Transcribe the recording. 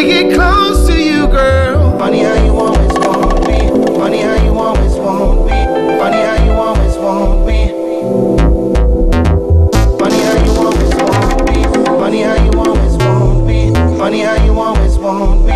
to get close to you, girl. Funny how you always want me. Funny how you always want me. Funny how you always want me. Funny how you always want me. Funny how you always want me. Funny how you always want me.